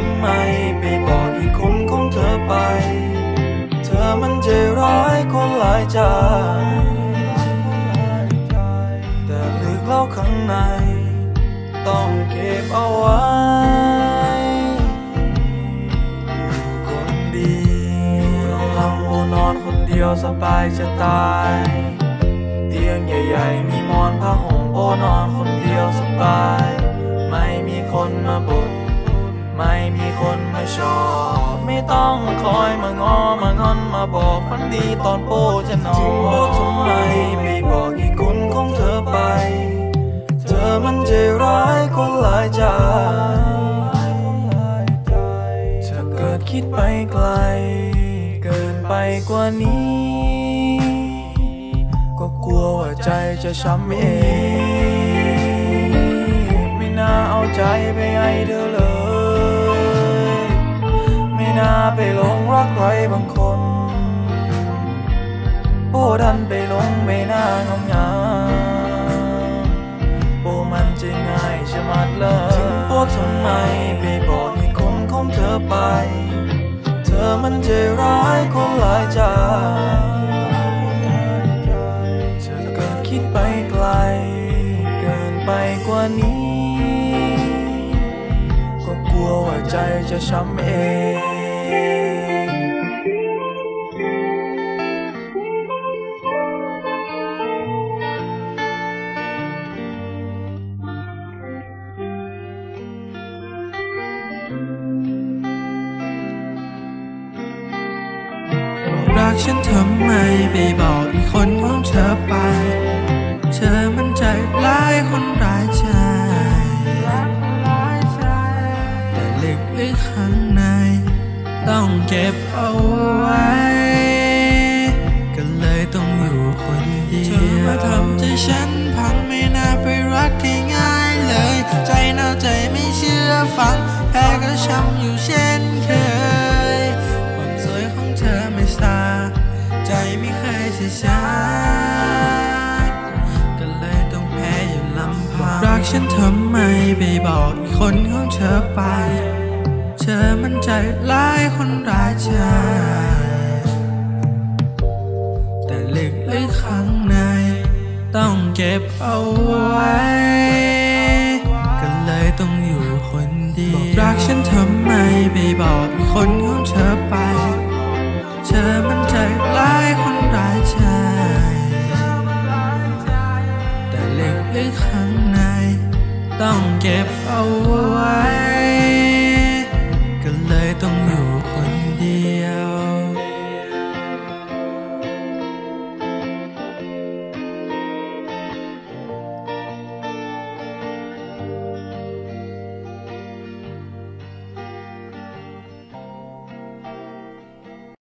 ทำไมไปบอกอีกคนของเธอไป เธอมันใจร้ายคนหลายใจแต่ลึกแล้วข้างใน ต้องเก็บเอาไว้คนดีลำโอนอนคนเดียวสบายจะตาย เตียงใหญ่ๆ มีหมอนผ้าห่มโอนอนคนเดียวสบาย ไม่มีคนมาบ่น ไม่มีคนมาชอบ ไม่ต้องคอยมางอมางอนมาบอกฝันดีตอนโปจะนอนโอ้ทำไมไม่บอกอีกคนของเธอไป เธอมันใจร้ายคนหลายใจเธอเกิดคิดไปไกล เกินไปกว่านี้ ก็กลัวว่าใจจะช้ำเอง ไม่น่าเอาใจไป หลงรักใครบางคนโอ้ดันไปหลงไม่น่างามงามโอ้มันจะง่ายชะมัดเลยถึงโอ้ทำไมไปบอกให้คนของเธอไป เธอมันใจร้ายคนหลายใจเธอเกิดคิดไปไกล เกินไปกว่านี้ ก็กลัวว่าใจจะช้ำเอง รักฉันทำไมไปบอกอีกคนของเธอไป เธอมันใจร้ายคน บเอาไว้ ก็เลยต้องอยู่คนเดียว เธอมาทำใจฉันพังไม่น่าไปรักง่ายๆเลย ใจน่าใจไม่เชื่อฟังแพ้ก็ช้ำอยู่เช่นเคย ความสวยของเธอไม่สาใจไม่เคยจะช้าก็เลยต้องแพ้อยู่ลำพังรักฉันทำไมไปบอกอีกคนของเธอไปเธอมันใจร้ายคนร้ายใจแต่ลึกลึกข้างใน ต้องเก็บเอาไว้ ก็เลยต้องอยู่คนเดียวบอกรักฉันทำไม ไปบอกอีกคนของเธอไป เธอมัน